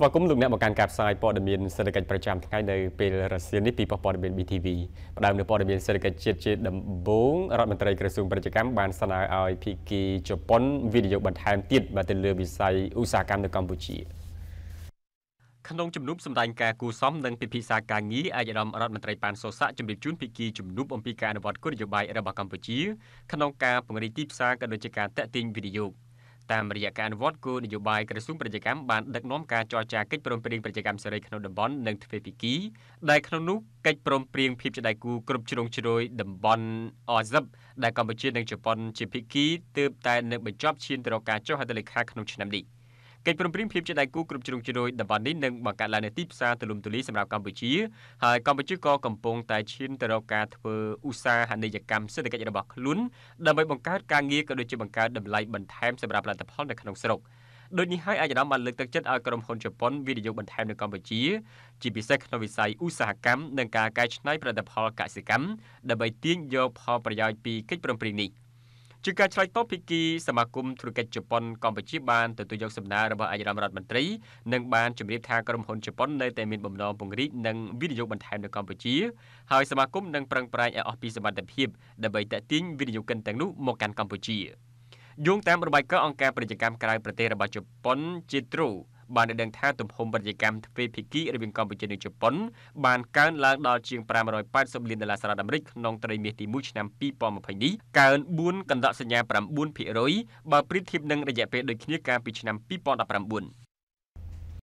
ស្វាគមន៍លោកអ្នកមកកាន់ការផ្សាយព័ត៌មានសេដ្ឋកិច្ចប្រចាំថ្ងៃនៅពេលរសៀលនេះពីព័ត៌មាន BTV ផ្ដើមនៅព័ត៌មានសេដ្ឋកិច្ចជាតិជាដំបូងរដ្ឋមន្ត្រីក្រសួងពាណិជ្ជកម្មបានស្នើឲ្យភីគីជប៉ុនវិនិយោគបន្ថែមទៀតមកទៅលើវិស័យឧស្សាហកម្មនៅកម្ពុជាក្នុងជំនុំសម្ដែងការគូសំនិងពិភាក្សាការងារអាយដាមរដ្ឋមន្ត្រីប៉ាន់សូសាក់ជំរាបជូនពីគីជំនុំអំពីការអនុវត្តគោលនយោបាយរបស់កម្ពុជាក្នុងការពង្រីកទីផ្សារក៏ដូចជាការតាក់ទាញវិនិយោគ តាមរយៈការអនុវត្តគោលនយោបាយក្រសួងប្រជាកម្មបានដឹកនាំការចរចាកិច្ចព្រមព្រៀងប្រជាកម្មសេរីក្នុងតំបន់និងទ្វេភាគីដែលក្នុងនោះកិច្ចព្រមព្រៀងភាពជាដៃគូគ្រប់ជ្រុងជ្រោយតំបន់អស៊ិបដែលកម្ពុជានិងជប៉ុនជាភាគីទើបតែនឹងបញ្ចប់ឈានទៅរកការចុះហត្ថលេខាក្នុងឆ្នាំនេះ។ កិច្ចព្រមព្រៀងភាពជាដៃគូគ្រប់ជ្រុងជ្រោយតំបន់នេះនឹងបង្កើតឡើងនូវទីផ្សារទូលំទូលាយសម្រាប់កម្ពុជាហើយកម្ពុជាក៏កំពុងតែឈានទៅរកការធ្វើឧស្សាហនីយកម្មសេដ្ឋកិច្ចរបស់ខ្លួនដើម្បីបង្កើតការងារក៏ដូចជាបង្កើតតម្លៃបន្ថែមសម្រាប់ផលិតផលនៅក្នុងស្រុកដូចនេះហើយអាយដាមបានលើកទឹកចិត្តឲ្យក្រុមហ៊ុនជប៉ុនវិនិយោគបន្ថែមនៅកម្ពុជាជាពិសេសក្នុងវិស័យឧស្សាហកម្មនិងការកែច្នៃផលិតផលកសិកម្មដើម្បីទាញយកផលប្រយោជន៍ពីកិច្ចព្រមព្រៀងនេះ។ ជាការឆ្លើយតបភាគីសមាគមធុរកិច្ចជប៉ុនកម្ពុជាបានទទួលយកសំណើរបស់អាយរដ្ឋមន្ត្រីនិងបានជម្រាបថាក្រុមហ៊ុនជប៉ុននៅតែមានបំណងពង្រីកនិងវិនិយោគបន្ថែមនៅកម្ពុជាហើយសមាគមនឹងប្រឹងប្រែងឲ្យអស់ពីសមត្ថភាពដើម្បីតេទៀងវិនិយោគិនទាំងនោះមកកាន់កម្ពុជាយោងតាមរបាយការណ៍អង្គការពាណិជ្ជកម្មក្រៅប្រទេសរបស់ជប៉ុន JETRO បានដឹងថាទំហំពាណិជ្ជកម្មទ្វេភាគីរវាងកម្ពុជានិងជប៉ុនបានកើនឡើងដល់ជាង580លានដុល្លារសហរដ្ឋអាមេរិកក្នុងត្រីមាសទី1ឆ្នាំ2020នេះកើន4កណ្ដកសញ្ញា9%បើប្រៀបធៀបនឹងរយៈពេលដូចគ្នាកាលពីឆ្នាំ2019